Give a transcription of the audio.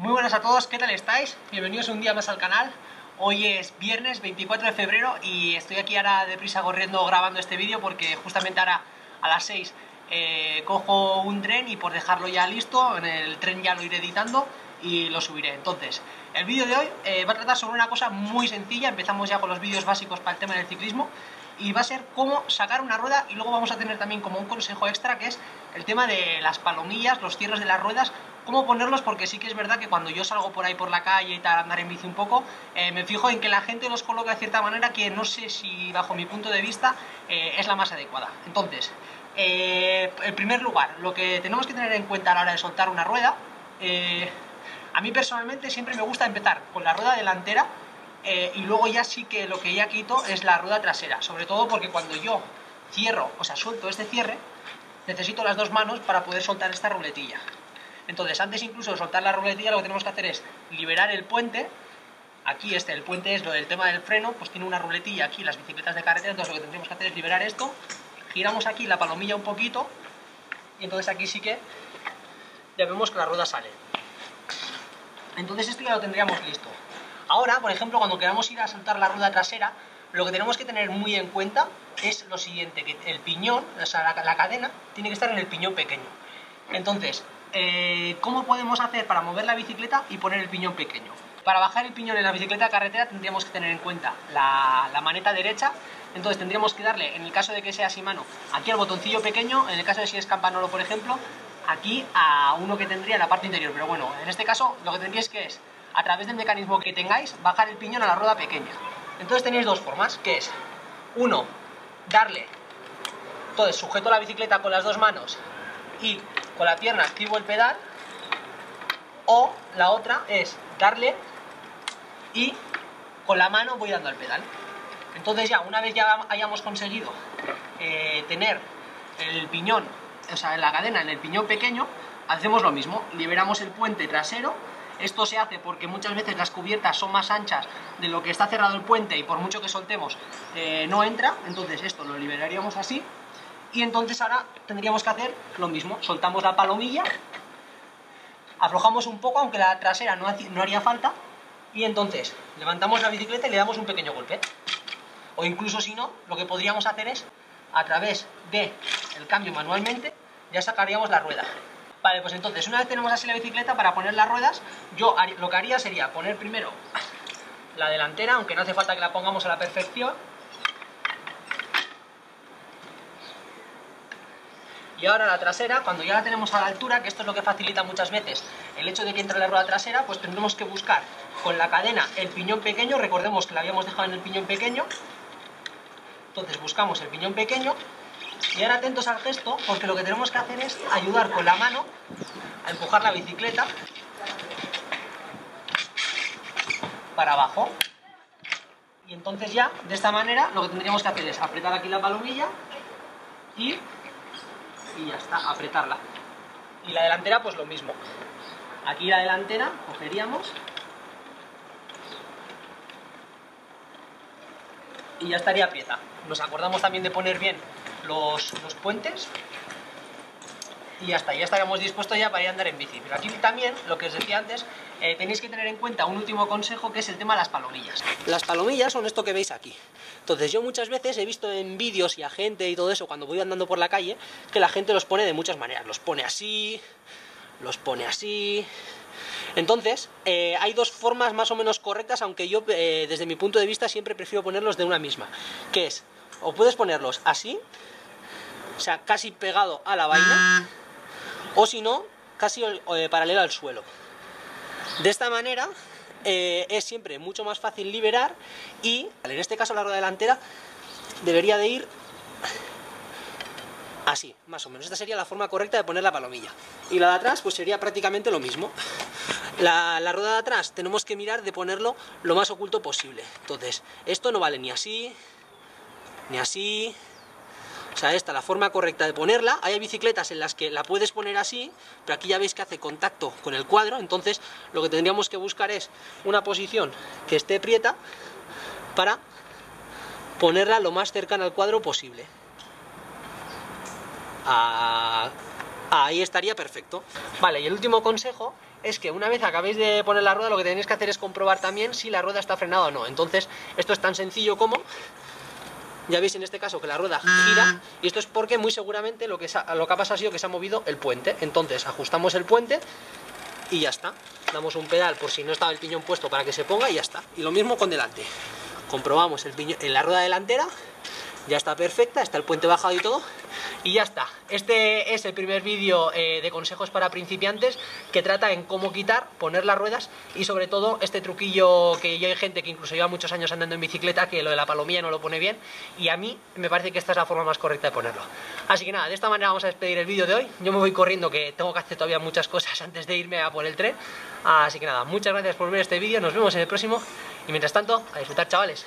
Muy buenas a todos, ¿qué tal estáis? Bienvenidos un día más al canal. Hoy es viernes 24 de febrero y estoy aquí ahora deprisa corriendo grabando este vídeo porque justamente ahora a las 6 eh, cojo un tren y por dejarlo ya listo, en el tren ya lo iré editando y lo subiré. Entonces, el vídeo de hoy eh, va a tratar sobre una cosa muy sencilla, empezamos ya con los vídeos básicos para el tema del ciclismo y va a ser cómo sacar una rueda y luego vamos a tener también como un consejo extra que es el tema de las palomillas, los cierres de las ruedas, cómo ponerlos porque sí que es verdad que cuando yo salgo por ahí por la calle y tal, andar en bici un poco, eh, me fijo en que la gente los coloca de cierta manera que no sé si bajo mi punto de vista eh, es la más adecuada. Entonces, eh, en primer lugar, lo que tenemos que tener en cuenta a la hora de soltar una rueda, a mí personalmente siempre me gusta empezar con la rueda delantera eh, y luego ya sí que lo que ya quito es la rueda trasera, sobre todo porque cuando yo cierro, o sea, suelto este cierre, necesito las dos manos para poder soltar esta ruletilla. Entonces, antes incluso de soltar la ruletilla, lo que tenemos que hacer es liberar el puente. Aquí este, el puente es lo del tema del freno, pues tiene una ruletilla aquí, las bicicletas de carretera, entonces lo que tendríamos que hacer es liberar esto, giramos aquí la palomilla un poquito, y entonces aquí sí que ya vemos que la rueda sale. Entonces esto ya lo tendríamos listo. Ahora, por ejemplo, cuando queramos ir a saltar la rueda trasera, lo que tenemos que tener muy en cuenta es lo siguiente, que el piñón, o sea, la, cadena, tiene que estar en el piñón pequeño. Entonces, eh, ¿cómo podemos hacer para mover la bicicleta y poner el piñón pequeño? Para bajar el piñón en la bicicleta de carretera tendríamos que tener en cuenta la, maneta derecha, entonces tendríamos que darle, en el caso de que sea así mano, aquí al botoncillo pequeño, en el caso de si es campanolo, por ejemplo, aquí a uno que tendría en la parte interior, pero bueno, en este caso lo que tendríais que es a través del mecanismo que tengáis, bajar el piñón a la rueda pequeña. Entonces tenéis dos formas, que es, uno, darle, entonces sujeto la bicicleta con las dos manos y con la pierna activo el pedal, o la otra es darle y con la mano voy dando el pedal. Entonces ya, una vez ya hayamos conseguido eh, tener el piñón, o sea, la cadena en el piñón pequeño, hacemos lo mismo, liberamos el puente trasero. Esto se hace porque muchas veces las cubiertas son más anchas de lo que está cerrado el puente y por mucho que soltemos eh, no entra, entonces esto lo liberaríamos así y entonces ahora tendríamos que hacer lo mismo, soltamos la palomilla, aflojamos un poco aunque la trasera no, no haría falta y entonces levantamos la bicicleta y le damos un pequeño golpe o incluso si no, lo que podríamos hacer es a través de el cambio manualmente ya sacaríamos la rueda Vale, pues entonces, una vez tenemos así la bicicleta, para poner las ruedas, yo lo que haría sería poner primero la delantera, aunque no hace falta que la pongamos a la perfección. Y ahora la trasera, cuando ya la tenemos a la altura, que esto es lo que facilita muchas veces el hecho de que entre la rueda trasera, pues tendremos que buscar con la cadena el piñón pequeño, recordemos que la habíamos dejado en el piñón pequeño, entonces buscamos el piñón pequeño. Y ahora atentos al gesto, porque lo que tenemos que hacer es ayudar con la mano a empujar la bicicleta para abajo. Y entonces ya, de esta manera, lo que tendríamos que hacer es apretar aquí la palomilla y, y ya está, apretarla. Y la delantera, pues lo mismo. Aquí la delantera, cogeríamos y ya estaría pieza. Nos acordamos también de poner bien los, puentes y está, ya estaríamos dispuestos ya para ir a andar en bici. Pero aquí también, lo que os decía antes, eh, tenéis que tener en cuenta un último consejo que es el tema de las palomillas. Las palomillas son esto que veis aquí. Entonces yo muchas veces he visto en vídeos y a gente y todo eso cuando voy andando por la calle que la gente los pone de muchas maneras. Los pone así, los pone así... Entonces, eh, hay dos formas más o menos correctas, aunque yo eh, desde mi punto de vista siempre prefiero ponerlos de una misma, que es, o puedes ponerlos así, o sea, casi pegado a la vaina, o si no, casi eh, paralelo al suelo. De esta manera eh, es siempre mucho más fácil liberar y, en este caso la rueda delantera, debería de ir así, más o menos. Esta sería la forma correcta de poner la palomilla. Y la de atrás, pues sería prácticamente lo mismo. La, la, rueda de atrás tenemos que mirar de ponerlo lo más oculto posible. Entonces, esto no vale ni así, ni así, o sea, esta, la forma correcta de ponerla. Hay bicicletas en las que la puedes poner así, pero aquí ya veis que hace contacto con el cuadro, entonces lo que tendríamos que buscar es una posición que esté prieta para ponerla lo más cercana al cuadro posible. ahí estaría perfecto. Vale, y el último consejo es que una vez acabéis de poner la rueda, lo que tenéis que hacer es comprobar también si la rueda está frenada o no. Entonces, esto es tan sencillo como ya veis en este caso que la rueda gira y esto es porque muy seguramente lo que, lo que ha pasado ha sido que se ha movido el puente. Entonces ajustamos el puente y ya está. Damos un pedal por si no estaba el piñón puesto para que se ponga y ya está. Y lo mismo con delante. Comprobamos el piñón en la rueda delantera ya está perfecta, está el puente bajado y todo y ya está. Este es el primer vídeo eh, de consejos para principiantes que trata en cómo quitar, poner las ruedas y sobre todo este truquillo que ya hay gente que incluso lleva muchos años andando en bicicleta que lo de la palomilla no lo pone bien y a mí me parece que esta es la forma más correcta de ponerlo. Así que nada, de esta manera vamos a despedir el vídeo de hoy. Yo me voy corriendo que tengo que hacer todavía muchas cosas antes de irme a por el tren. Así que nada, muchas gracias por ver este vídeo, nos vemos en el próximo y mientras tanto, a disfrutar chavales.